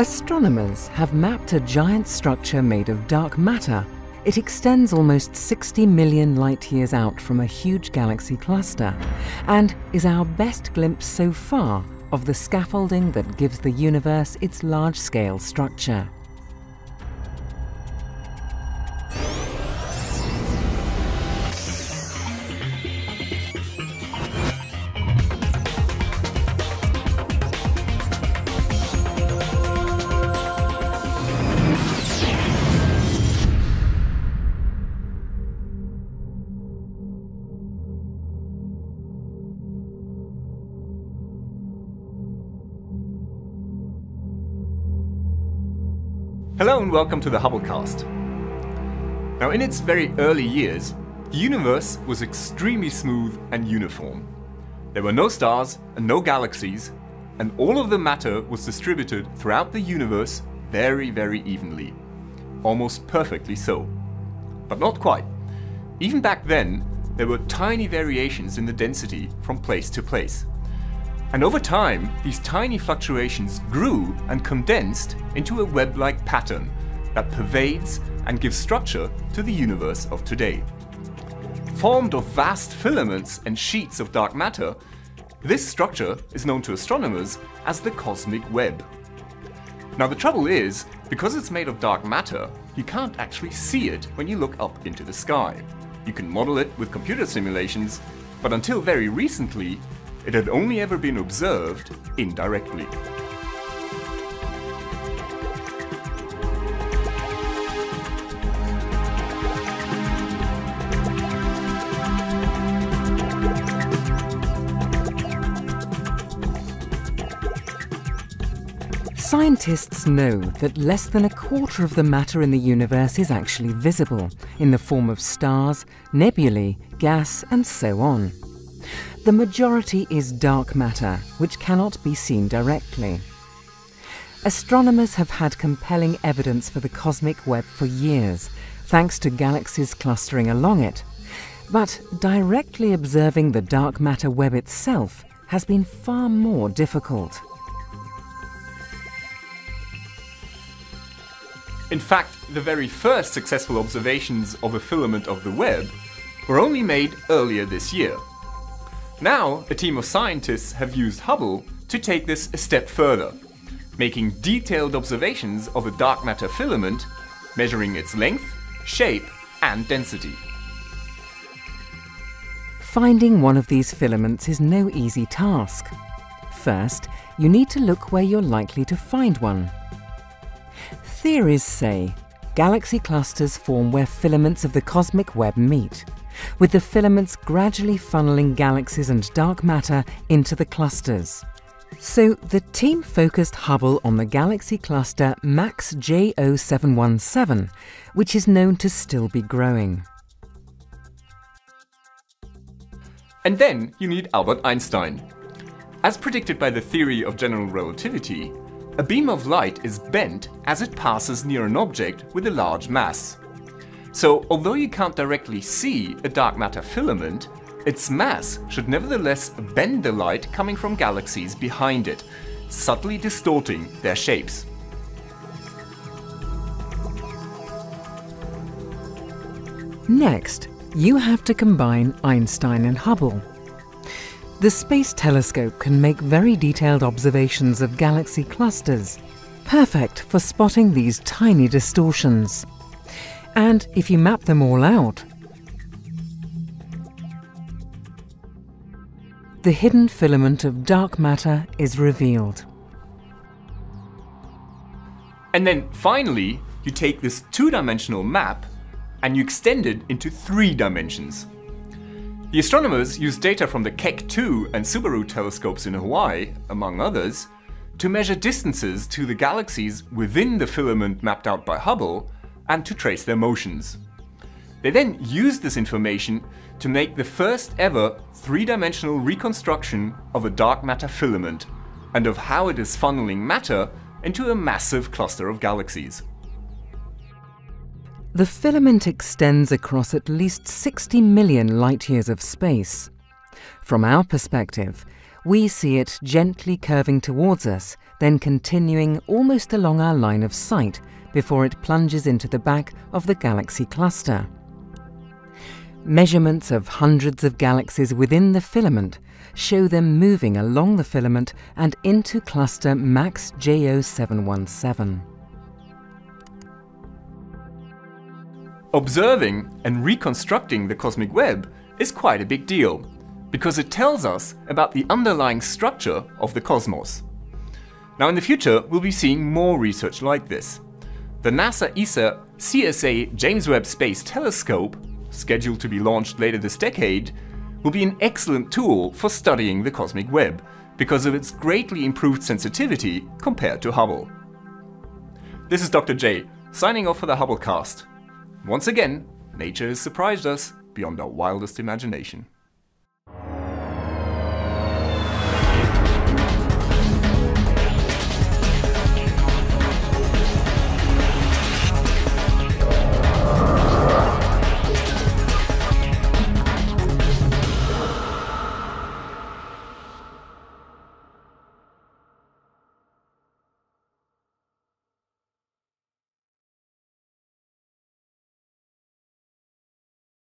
Astronomers have mapped a giant structure made of dark matter. It extends almost 60 million light years out from a huge galaxy cluster and is our best glimpse so far of the scaffolding that gives the universe its large-scale structure. Hello and welcome to the Hubblecast. Now, in its very early years, the universe was extremely smooth and uniform. There were no stars and no galaxies, and all of the matter was distributed throughout the universe very, very evenly. Almost perfectly so. But not quite. Even back then, there were tiny variations in the density from place to place. And over time, these tiny fluctuations grew and condensed into a web-like pattern that pervades and gives structure to the universe of today. Formed of vast filaments and sheets of dark matter, this structure is known to astronomers as the cosmic web. Now the trouble is, because it's made of dark matter, you can't actually see it when you look up into the sky. You can model it with computer simulations, but until very recently, it had only ever been observed indirectly. Scientists know that less than a quarter of the matter in the universe is actually visible, in the form of stars, nebulae, gas, and so on. The majority is dark matter, which cannot be seen directly. Astronomers have had compelling evidence for the cosmic web for years, thanks to galaxies clustering along it. But directly observing the dark matter web itself has been far more difficult. In fact, the very first successful observations of a filament of the web were only made earlier this year. Now, a team of scientists have used Hubble to take this a step further, making detailed observations of a dark matter filament, measuring its length, shape, and density. Finding one of these filaments is no easy task. First, you need to look where you're likely to find one. Theories say galaxy clusters form where filaments of the cosmic web meet with the filaments gradually funneling galaxies and dark matter into the clusters. So the team focused Hubble on the galaxy cluster MACS J0717, which is known to still be growing. And then you need Albert Einstein. As predicted by the theory of general relativity, a beam of light is bent as it passes near an object with a large mass. So, although you can't directly see a dark matter filament, its mass should nevertheless bend the light coming from galaxies behind it, subtly distorting their shapes. Next, you have to combine Einstein and Hubble. The Space Telescope can make very detailed observations of galaxy clusters, perfect for spotting these tiny distortions. And if you map them all out, the hidden filament of dark matter is revealed. And then finally, you take this two-dimensional map and you extend it into three dimensions. The astronomers used data from the Keck 2 and Subaru telescopes in Hawaii, among others, to measure distances to the galaxies within the filament mapped out by Hubble and to trace their motions. They then used this information to make the first ever three-dimensional reconstruction of a dark matter filament and of how it is funneling matter into a massive cluster of galaxies. The filament extends across at least 60 million light-years of space. From our perspective, we see it gently curving towards us then continuing almost along our line of sight before it plunges into the back of the galaxy cluster. Measurements of hundreds of galaxies within the filament show them moving along the filament and into cluster MACS J0717. Observing and reconstructing the cosmic web is quite a big deal, because it tells us about the underlying structure of the cosmos. Now in the future, we'll be seeing more research like this. The NASA ESA CSA James Webb Space Telescope, scheduled to be launched later this decade, will be an excellent tool for studying the cosmic web because of its greatly improved sensitivity compared to Hubble. This is Dr. J, signing off for the Hubblecast. Once again, nature has surprised us beyond our wildest imagination.